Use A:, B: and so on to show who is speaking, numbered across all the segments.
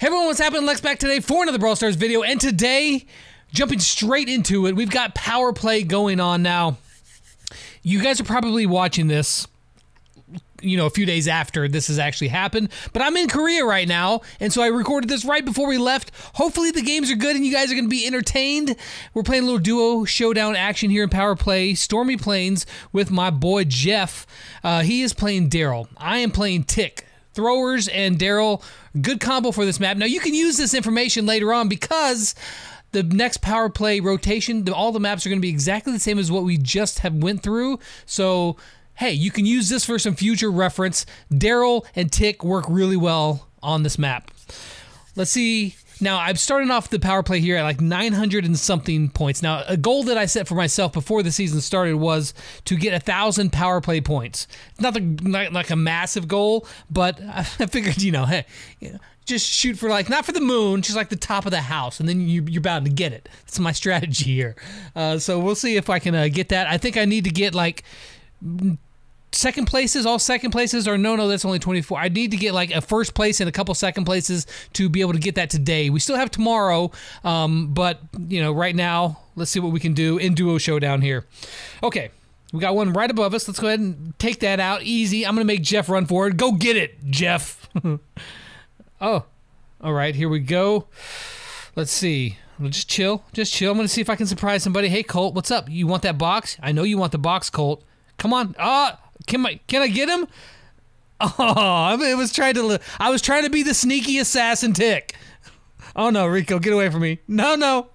A: Hey everyone, what's happening? Lex back today for another Brawl Stars video, and today, jumping straight into it, we've got power play going on now. You guys are probably watching this, you know, a few days after this has actually happened, but I'm in Korea right now, and so I recorded this right before we left. Hopefully the games are good and you guys are going to be entertained. We're playing a little duo showdown action here in power play, Stormy Plains with my boy Jeff. Uh, he is playing Darryl. I am playing Tick throwers and Darryl. Good combo for this map. Now you can use this information later on because the next power play rotation, all the maps are going to be exactly the same as what we just have went through. So hey, you can use this for some future reference. Darryl and Tick work really well on this map. Let's see now, I'm starting off the power play here at like 900 and something points. Now, a goal that I set for myself before the season started was to get a thousand power play points. Not, the, not like a massive goal, but I figured, you know, hey, you know, just shoot for like not for the moon, just like the top of the house, and then you, are bound to get it. That's my strategy here. Uh, so we'll see if I can uh, get that. I think I need to get like second places, all second places, or no, no, that's only 24. I need to get like a first place and a couple second places to be able to get that today. We still have tomorrow, um, but you know, right now, let's see what we can do in duo showdown here. Okay. We got one right above us. Let's go ahead and take that out. Easy. I'm going to make Jeff run for it. Go get it, Jeff. oh, all right. Here we go. Let's see. Just chill. Just chill. I'm going to see if I can surprise somebody. Hey, Colt, what's up? You want that box? I know you want the box, Colt. Come on. Ah, can I can I get him? Oh, it was trying to. I was trying to be the sneaky assassin tick. Oh no, Rico, get away from me! No, no.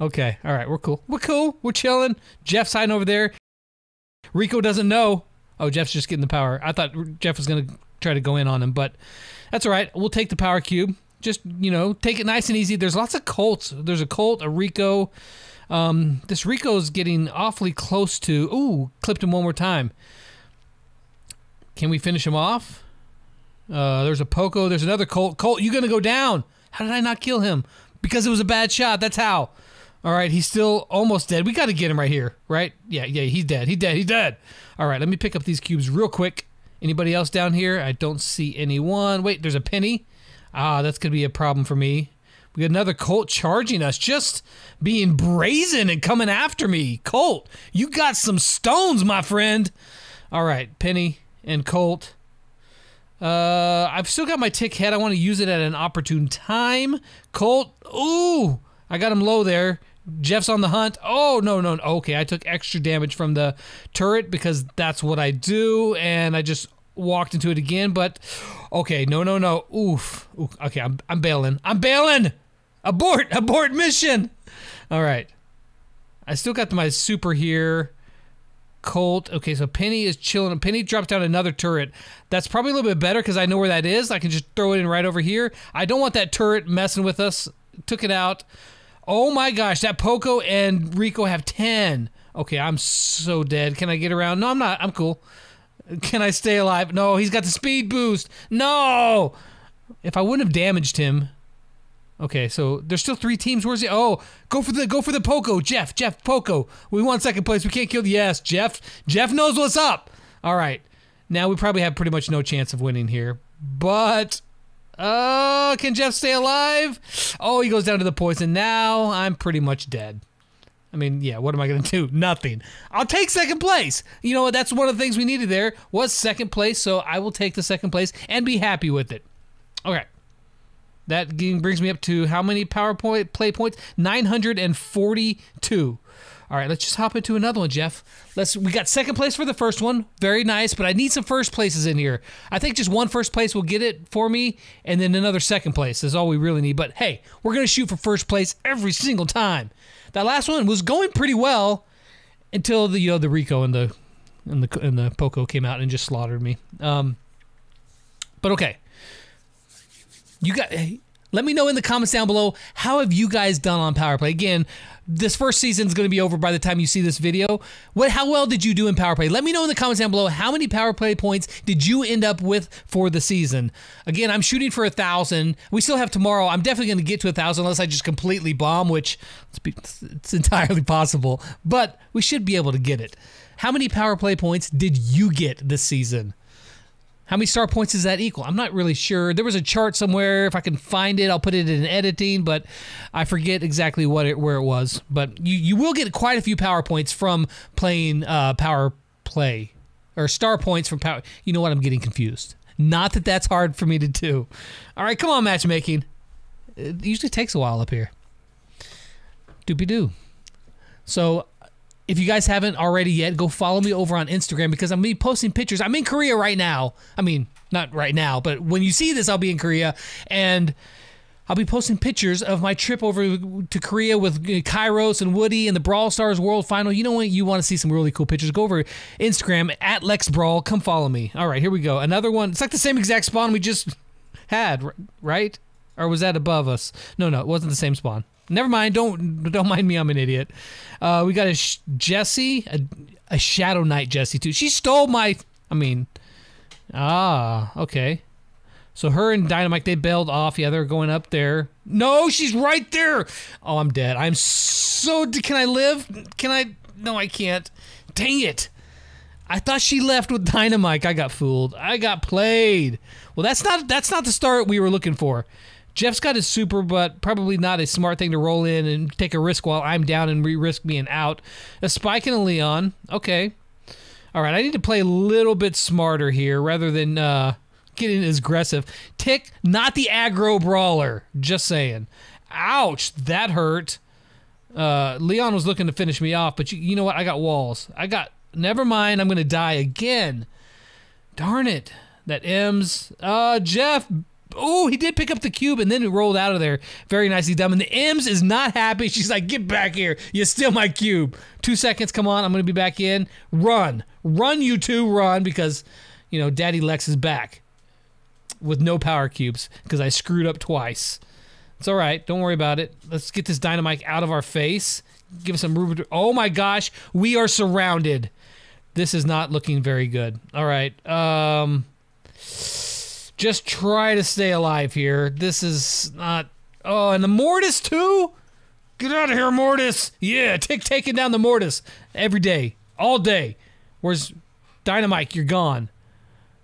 A: Okay, all right, we're cool. We're cool. We're chilling. Jeff's hiding over there. Rico doesn't know. Oh, Jeff's just getting the power. I thought Jeff was gonna try to go in on him, but that's all right. We'll take the power cube. Just you know, take it nice and easy. There's lots of Colts. There's a Colt, a Rico. Um, this Rico's getting awfully close to. Ooh, clipped him one more time. Can we finish him off? Uh, there's a Poco. There's another Colt. Colt, you gonna go down? How did I not kill him? Because it was a bad shot. That's how. All right, he's still almost dead. We got to get him right here, right? Yeah, yeah, he's dead. He's dead. He's dead. All right, let me pick up these cubes real quick. Anybody else down here? I don't see anyone. Wait, there's a Penny. Ah, that's gonna be a problem for me. We got another Colt charging us, just being brazen and coming after me. Colt, you got some stones, my friend. All right, Penny and Colt. Uh, I've still got my tick head. I want to use it at an opportune time. Colt, ooh, I got him low there. Jeff's on the hunt. Oh, no, no. no. Okay, I took extra damage from the turret because that's what I do, and I just walked into it again, but okay, no, no, no. Oof. Oof. Okay, I'm, I'm bailing. I'm bailing! Abort! Abort mission! All right. I still got my super here. Colt. Okay, so Penny is chilling. Penny dropped down another turret. That's probably a little bit better because I know where that is. I can just throw it in right over here. I don't want that turret messing with us. Took it out. Oh my gosh, that Poco and Rico have 10. Okay, I'm so dead. Can I get around? No, I'm not. I'm cool. Can I stay alive? No, he's got the speed boost. No! If I wouldn't have damaged him, Okay, so there's still three teams. Where's it? Oh, go for the go for the Poco, Jeff. Jeff Poco. We want second place. We can't kill the yes, Jeff. Jeff knows what's up. All right, now we probably have pretty much no chance of winning here. But uh, can Jeff stay alive? Oh, he goes down to the poison. Now I'm pretty much dead. I mean, yeah, what am I going to do? Nothing. I'll take second place. You know what? That's one of the things we needed there was second place, so I will take the second place and be happy with it. Okay. That brings me up to how many PowerPoint play points? 942. All right, let's just hop into another one, Jeff. Let's. We got second place for the first one, very nice. But I need some first places in here. I think just one first place will get it for me, and then another second place is all we really need. But hey, we're gonna shoot for first place every single time. That last one was going pretty well until the you know the Rico and the and the and the Poco came out and just slaughtered me. Um, but okay, you got. Let me know in the comments down below how have you guys done on power play. Again, this first season is going to be over by the time you see this video. What? How well did you do in power play? Let me know in the comments down below how many power play points did you end up with for the season. Again, I'm shooting for a thousand. We still have tomorrow. I'm definitely going to get to a thousand unless I just completely bomb, which it's entirely possible. But we should be able to get it. How many power play points did you get this season? How many star points does that equal? I'm not really sure. There was a chart somewhere. If I can find it, I'll put it in editing, but I forget exactly what it where it was. But you you will get quite a few power points from playing uh, power play or star points from power. You know what? I'm getting confused. Not that that's hard for me to do. All right, come on, matchmaking. It usually takes a while up here. Doopy doo. So if you guys haven't already yet, go follow me over on Instagram because I'm be posting pictures. I'm in Korea right now. I mean, not right now, but when you see this, I'll be in Korea and I'll be posting pictures of my trip over to Korea with uh, Kairos and Woody and the Brawl Stars World Final. You know what? You want to see some really cool pictures? Go over Instagram at Lex Brawl. Come follow me. All right, here we go. Another one. It's like the same exact spawn we just had, right? Or was that above us? No, no, it wasn't the same spawn. Never mind. Don't don't mind me. I'm an idiot. Uh, we got a Sh- Jessie, a, a Shadow Knight Jessie too. She stole my. I mean, ah, okay. So her and Dynamike they bailed off. Yeah, they're going up there. No, she's right there. Oh, I'm dead. I'm so. Can I live? Can I? No, I can't. Dang it. I thought she left with Dynamike. I got fooled. I got played. Well, that's not that's not the start we were looking for. Jeff's got his super, but probably not a smart thing to roll in and take a risk while I'm down and re risk being out. A Spike and a Leon. Okay. All right, I need to play a little bit smarter here rather than uh, getting as aggressive. Tick, not the aggro brawler. Just saying. Ouch, that hurt. Uh, Leon was looking to finish me off, but you, you know what? I got walls. I got. Never mind. I'm gonna die again. Darn it. That Emz. Uh, Jeff Oh, he did pick up the cube and then it rolled out of there. Very nicely done. And the Emz is not happy. She's like, get back here. You steal my cube. Two seconds. Come on. I'm going to be back in. Run. Run, you two. Run because, you know, Daddy Lex is back with no power cubes because I screwed up twice. It's all right. Don't worry about it. Let's get this Dynamike out of our face. Give us some room. Oh my gosh. We are surrounded. This is not looking very good. All right. Um. Just try to stay alive here. This is not. Oh, and the Mortis too. Get out of here, Mortis! Yeah, take taking down the Mortis every day, all day. Where's Dynamike? You're gone.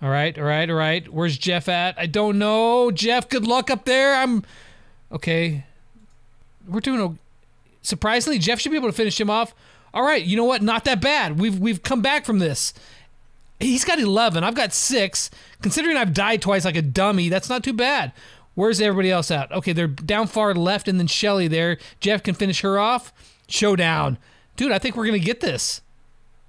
A: All right, all right, all right. Where's Jeff at? I don't know. Jeff, good luck up there. I'm okay. We're doing a surprisingly. Jeff should be able to finish him off. All right, you know what? Not that bad. We've we've come back from this. He's got 11. I've got six. Considering I've died twice like a dummy, that's not too bad. Where's everybody else at? Okay, they're down far left, and then Shelly there. Jeff can finish her off. Showdown. Dude, I think we're going to get this.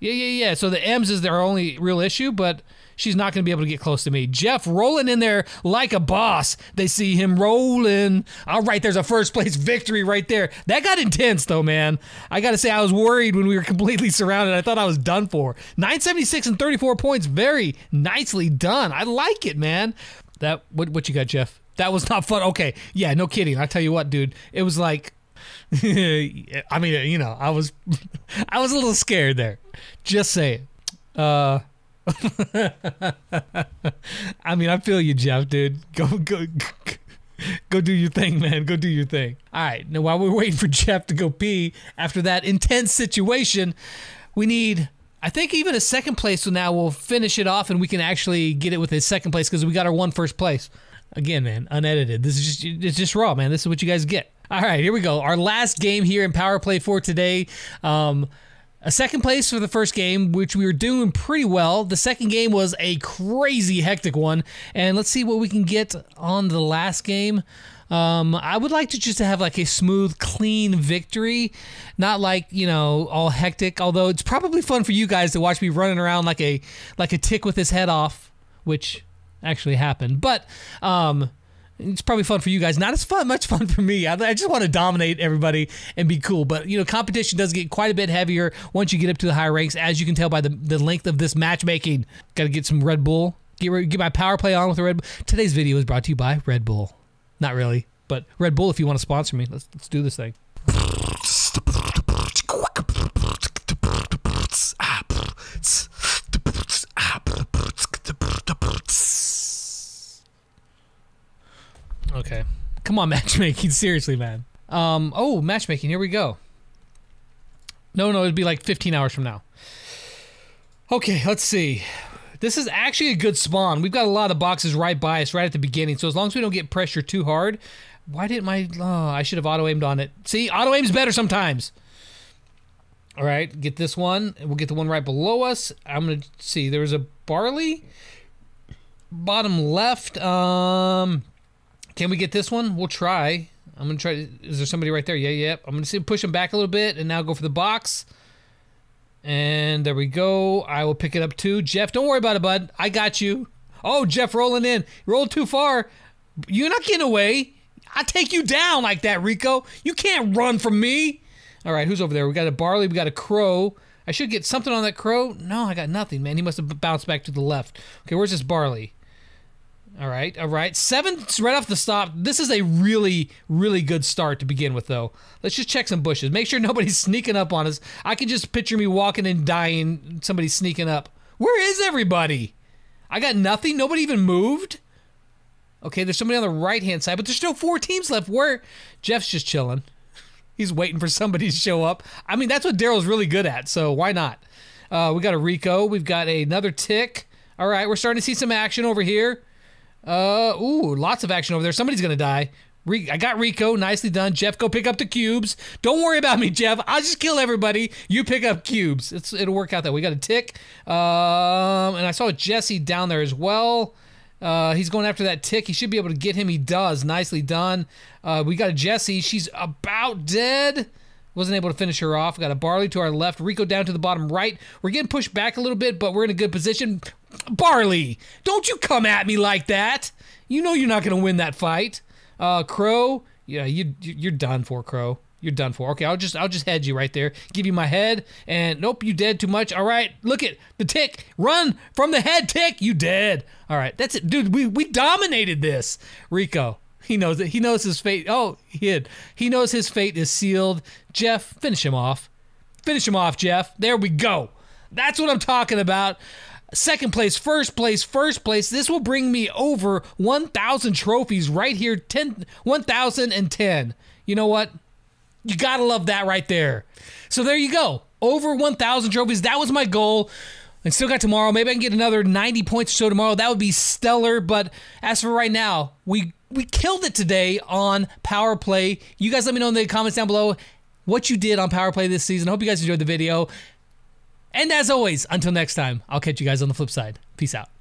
A: Yeah, yeah, yeah. So the Emz is their only real issue, but she's not going to be able to get close to me. Jeff rolling in there like a boss. They see him rolling. All right, there's a first place victory right there. That got intense though, man. I got to say, I was worried when we were completely surrounded. I thought I was done for. 976 and 34 points. Very nicely done. I like it, man. That what what you got, Jeff? That was not fun. Okay, yeah, no kidding. I tell you what, dude. It was like I mean, you know, I was I was a little scared there. Just saying. Uh I mean, I feel you, Jeff, dude. Go, go, go do your thing, man. Go do your thing. All right. Now, while we're waiting for Jeff to go pee after that intense situation, we need. I think even a second place. So now we'll finish it off, and we can actually get it with a second place because we got our one first place. Again, man, unedited. This is just it's just raw, man. This is what you guys get. All right, here we go. Our last game here in Power Play for today. Um, a second place for the first game, which we were doing pretty well. The second game was a crazy hectic one, and let's see what we can get on the last game. Um, I would like to just have like a smooth, clean victory, not like you know all hectic. Although it's probably fun for you guys to watch me running around like a like a tick with his head off, which actually happened. But um, it's probably fun for you guys. Not as fun, much fun for me. I, I, just want to dominate everybody and be cool. But you know, competition does get quite a bit heavier once you get up to the higher ranks, as you can tell by the the length of this matchmaking. Got to get some Red Bull. Get get my power play on with the Red. Bull. Today's video is brought to you by Red Bull. Not really, but Red Bull. If you want to sponsor me, let's let's do this thing. Come on, matchmaking. Seriously, man. Um, oh, matchmaking. Here we go. No, no, it'd be like 15 hours from now. Okay, let's see. This is actually a good spawn. We've got a lot of boxes right by us right at the beginning. So as long as we don't get pressure too hard, why didn't my... Oh, I should have auto-aimed on it. See, auto-aim's better sometimes. All right, get this one. We'll get the one right below us. I'm to see. There's a Barley. Bottom left. Um, Can we get this one? We'll try. I'm to try. Is there somebody right there? Yeah, yeah. I'm to see push him back a little bit and now go for the box. And there we go. I will pick it up too. Jeff, don't worry about it, bud. I got you. Oh, Jeff rolling in. Rolled too far. You're not getting away. I take you down like that, Rico. You can't run from me. All right, who's over there? We got a Barley. We got a Crow. I should get something on that Crow. No, I got nothing, man. He must have bounced back to the left. Okay, where's this Barley? All right, all right. Seven right off the stop. This is a really, really good start to begin with, though. Let's just check some bushes. Make sure nobody's sneaking up on us. I can just picture me walking and dying, somebody sneaking up. Where is everybody? I got nothing. Nobody even moved. Okay, there's somebody on the right hand side, but there's still four teams left. Where Jeff's just chilling. He's waiting for somebody to show up. I mean, that's what Darryl's really good at, so why not? Uh, we got a Rico. We've got another tick. All right, we're starting to see some action over here. Uh, ooh, lots of action over there. Somebody's gonna die. Re- I got Rico. Nicely done. Jeff, go pick up the cubes. Don't worry about me, Jeff. I'll just kill everybody. You pick up cubes. It's, it'll work out that. We got a tick. Um, and I saw Jessie down there as well. Uh, he's going after that tick. He should be able to get him. He does. Nicely done. Uh, we got a Jessie. She's about dead. Wasn't able to finish her off. Got a Barley to our left. Rico down to the bottom right. We're getting pushed back a little bit, but we're in a good position. Barley, don't you come at me like that. You know you're not going to win that fight. Uh, Crow, yeah, you you're done for, Crow. You're done for. Okay, I'll just I'll just head you right there. Give you my head, and nope, you dead too much. All right, look at the tick. Run from the head, tick. You dead. All right, that's it, dude. We we dominated this. Rico, he knows it. He knows his fate. Oh, he hid. He knows his fate is sealed. Jeff, finish him off. Finish him off, Jeff. There we go. That's what I'm talking about second place, first place, first place. This will bring me over 1,000 trophies right here, 10, 1,010. You know what? You gotta love that right there. So there you go. Over 1,000 trophies. That was my goal. And still got tomorrow. Maybe I can get another 90 points or so tomorrow. That would be stellar. But as for right now, we we killed it today on Power Play. You guys let me know in the comments down below what you did on Power Play this season. I hope you guys enjoyed the video. And as always, until next time, I'll catch you guys on the flip side. Peace out.